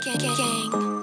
gang, gang, gang.